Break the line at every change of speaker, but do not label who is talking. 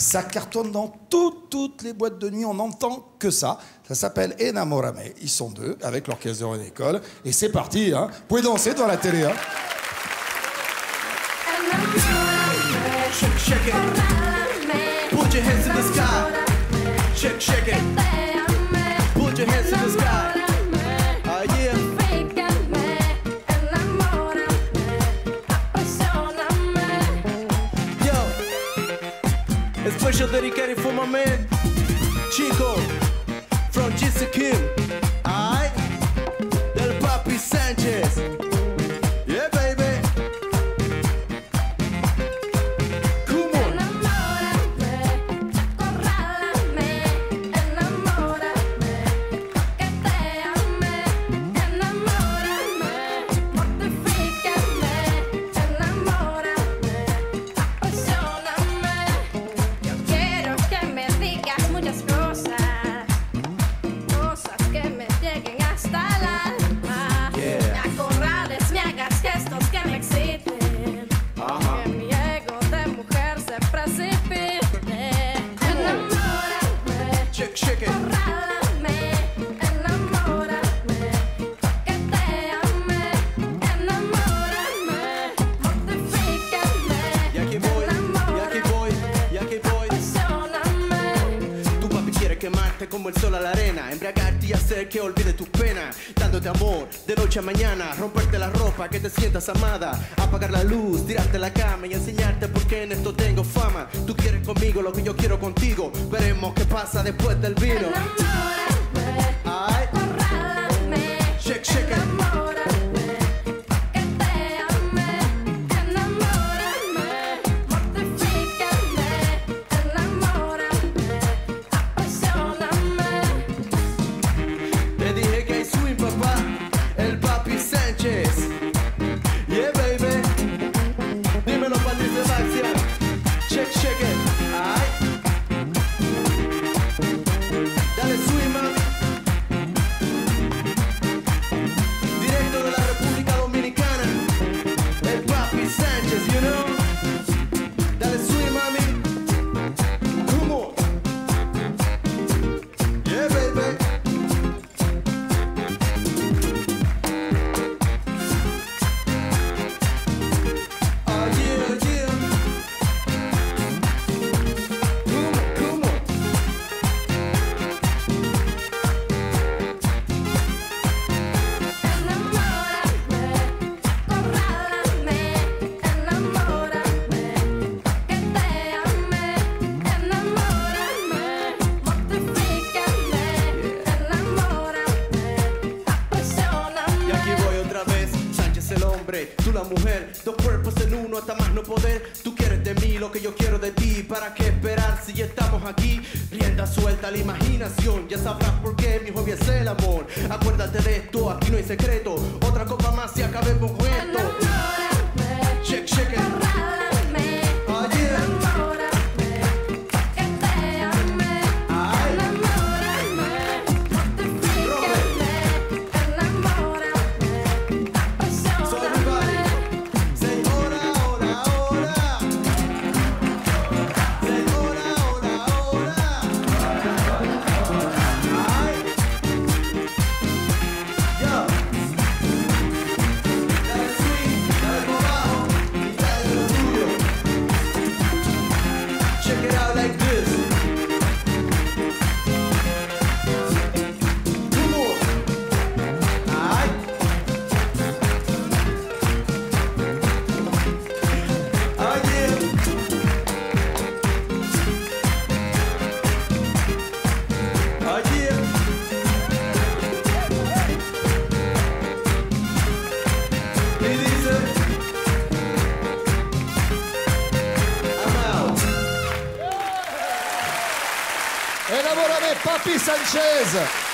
Ça cartonne dans toutes, toutes les boîtes de nuit. On n'entend que ça. Ça s'appelle Enamorame. Ils sont deux avec l'orchestre de René École. Et c'est parti. Hein. Vous pouvez danser dans la télé. Hein.
Shake, shake it. Put your hands in the sky. Shake, shake it. Special that for my man Chico from Jisoo Kim. Como el sol a la arena, embriagarte y hacer que olvides tus penas, dándote amor de noche a mañana, romperte la ropa, que te sientas amada, apagar la luz, tirarte la cama y enseñarte por qué en esto tengo fama. Tú quieres conmigo lo que yo quiero contigo, veremos qué pasa después del vino. Tú la mujer, dos cuerpos en uno hasta más no poder. Tú quieres de mí lo que yo quiero de ti, ¿para qué esperar si ya estamos aquí? Rienda suelta la imaginación, ya sabrás por qué mi hobby es el amor. Acuérdate de esto, aquí no hay secreto, E lavora
per Papi Sanchez.